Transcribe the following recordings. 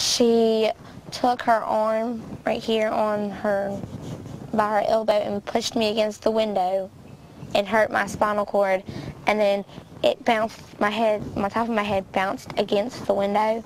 She took her arm right here on her by her elbow and pushed me against the window and hurt my spinal cord. And then it bounced my head my top of my head bounced against the window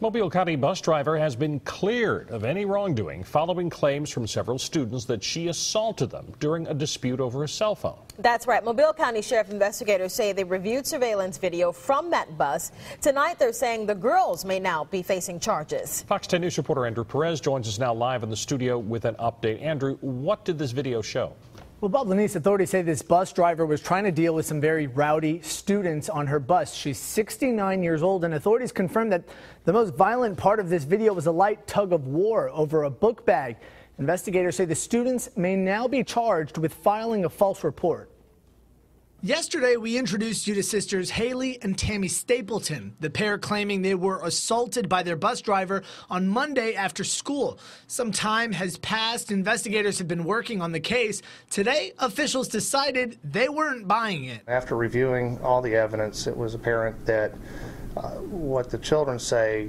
Mobile County bus driver has been cleared of any wrongdoing following claims from several students that she assaulted them during a dispute over a cell phone. That's right. Mobile County Sheriff investigators say they reviewed surveillance video from that bus. Tonight, they're saying the girls may now be facing charges. Fox 10 News reporter Andrew Perez joins us now live in the studio with an update. Andrew, what did this video show? Well, Bob Lenise authorities say this bus driver was trying to deal with some very rowdy students on her bus. She's 69 years old, and authorities confirmed that the most violent part of this video was a light tug of war over a book bag. Investigators say the students may now be charged with filing a false report. Yesterday, we introduced you to sisters Haley and Tammy Stapleton, the pair claiming they were assaulted by their bus driver on Monday after school. Some time has passed. Investigators have been working on the case. Today, officials decided they weren't buying it. After reviewing all the evidence, it was apparent that uh, what the children say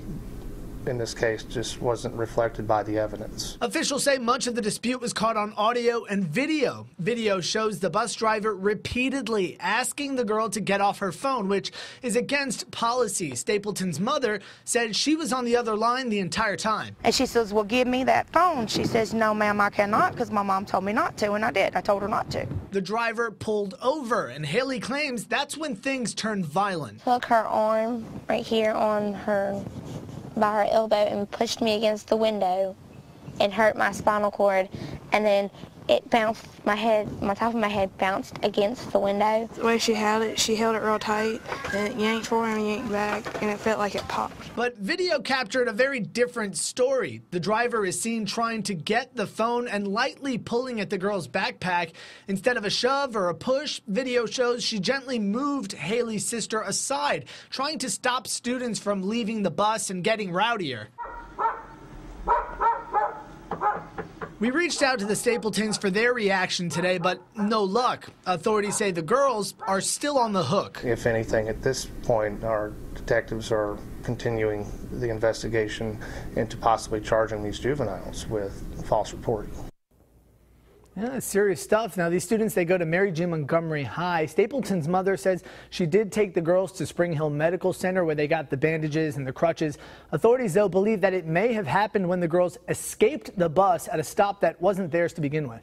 in this case just wasn't reflected by the evidence. Officials say much of the dispute was caught on audio and video. Video shows the bus driver repeatedly asking the girl to get off her phone, which is against policy. Stapleton's mother said she was on the other line the entire time. and she says well give me that phone she says no ma'am I cannot because my mom told me not to and I did I told her not to The driver pulled over, and Haley claims that's when things turned violent. took her arm right here on her by her elbow and pushed me against the window and hurt my spinal cord. And then it bounced my head my top of my head bounced against the window The way she held it, she held it real tight, and it yanked forward and yanked back, and it felt like it popped. But video captured a very different story. The driver is seen trying to get the phone and lightly pulling at the girl's backpack. Instead of a shove or a push, video shows she gently moved Haley's sister aside, trying to stop students from leaving the bus and getting rowdier. We reached out to the Stapletons for their reaction today, but no luck. Authorities say the girls are still on the hook. If anything, at this point, our detectives are continuing the investigation into possibly charging these juveniles with false reporting. Yeah, serious stuff. Now, these students, they go to Mary G. Montgomery High. Stapleton's mother says she did take the girls to Springhill Medical Center where they got the bandages and the crutches. Authorities, though, believe that it may have happened when the girls escaped the bus at a stop that wasn't theirs to begin with.